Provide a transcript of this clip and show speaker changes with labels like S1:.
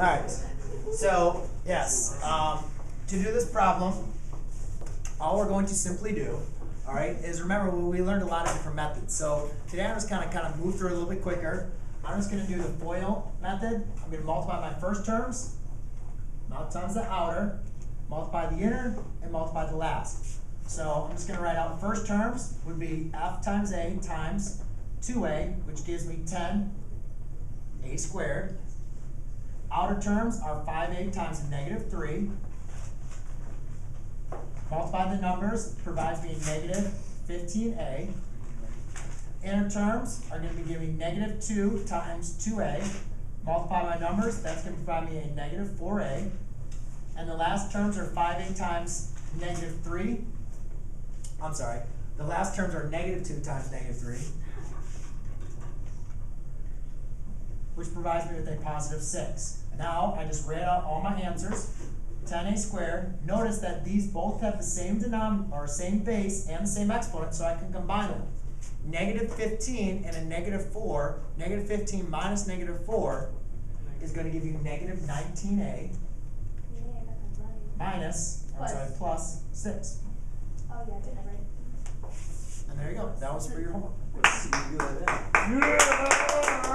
S1: Alright, so, yes, um, to do this problem, all we're going to simply do, alright, is remember, we learned a lot of different methods. So today I'm just gonna kind of move through a little bit quicker. I'm just gonna do the FOIL method. I'm gonna multiply my first terms, mult times the outer, multiply the inner, and multiply the last. So I'm just gonna write out first terms would be f times a times two a, which gives me ten a squared. Outer terms are five a times negative three. Multiply the numbers, provides me negative fifteen a. Inner terms are gonna be giving negative two times two a. Multiply my numbers, that's gonna provide me a negative four a. And the last terms are five a times negative three. I'm sorry, the last terms are negative two times negative three. Which provides me with a positive six. Now, I just read out all my answers. Ten a squared, notice that these both have the same denom, or same base and the same exponent, so I can combine them. Negative fifteen and a negative four, negative fifteen minus negative four is gonna give you negative nineteen a
S2: Yeah, I got that right.
S1: minus, I'm sorry,
S2: Plus.
S1: plus six.
S2: Oh, yeah, I did that right.
S1: And there you go, that was for your homework.
S3: Let's see you do that. Yeah!